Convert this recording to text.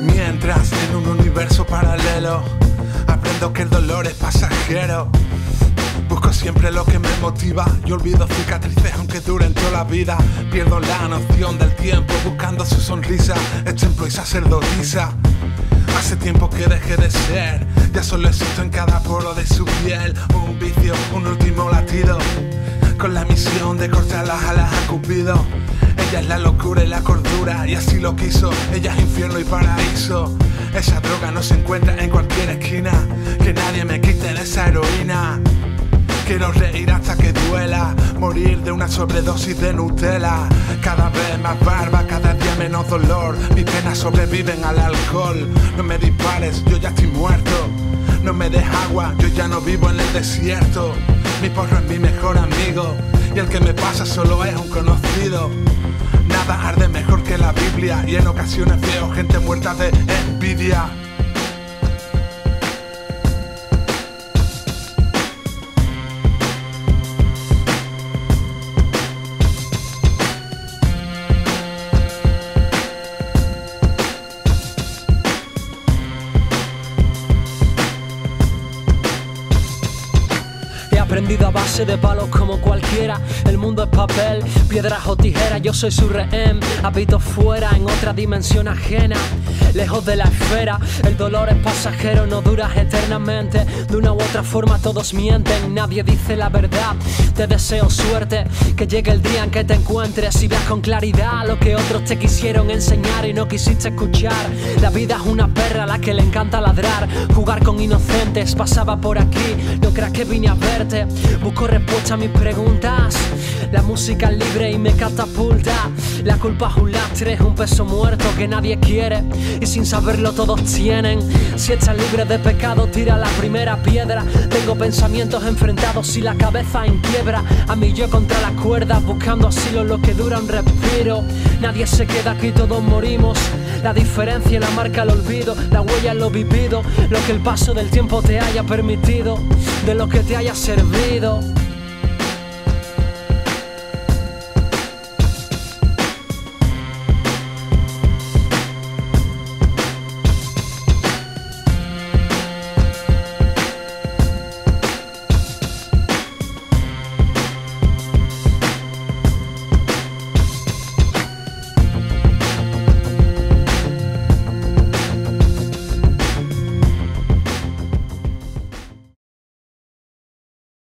Mientras en un universo paralelo aprendo que el dolor es pasajero. Busco siempre lo que me motiva y olvido cicatrices aunque duren toda la vida. Pierdo la noción del tiempo buscando su sonrisa, templo y sacerdotisa. Hace tiempo que dejé de ser, ya solo existo en cada poro de su piel. Un vicio, un último latido, con la misión de cortar las alas a Cupido. Ella es la locura y la cordura, y así lo quiso. Ella es infierno y paraíso. Esa droga no se encuentra en cualquier esquina. Que nadie me quite de esa heroína. Quiero reír hasta que duela, morir de una sobredosis de Nutella. Cada vez más barba, cada día menos dolor. Mis penas sobreviven al alcohol. No me dispares, yo ya estoy muerto. No me des agua, yo ya no vivo en el desierto. Mi porro es mi mejor amigo y el que me pasa solo es un conocido. Nada arde mejor que la Biblia y en ocasiones veo gente muerta de envidia. Aprendido a base de palos como cualquiera. El mundo es papel, piedras o tijeras. Yo soy su rehén. Habito fuera en otra dimensión ajena. Lejos de la esfera, el dolor es pasajero, no duras eternamente. De una u otra forma todos mienten, nadie dice la verdad. Te deseo suerte, que llegue el día en que te encuentres y veas con claridad lo que otros te quisieron enseñar y no quisiste escuchar. La vida es una perra a la que le encanta ladrar, jugar con inocentes. Pasaba por aquí, no creas que vine a verte. Busco respuesta a mis preguntas. La música es libre y me catapulta. La culpa es un lastre, es un peso muerto que nadie quiere y sin saberlo todos tienen. Si estás libre de pecado, tira la primera piedra. Tengo pensamientos enfrentados y la cabeza en quiebra. A mí yo contra las cuerdas, buscando asilo lo que dura un respiro. Nadie se queda aquí, todos morimos. La diferencia la marca el olvido, la huella es lo vivido, lo que el paso del tiempo te haya permitido, de lo que te haya servido.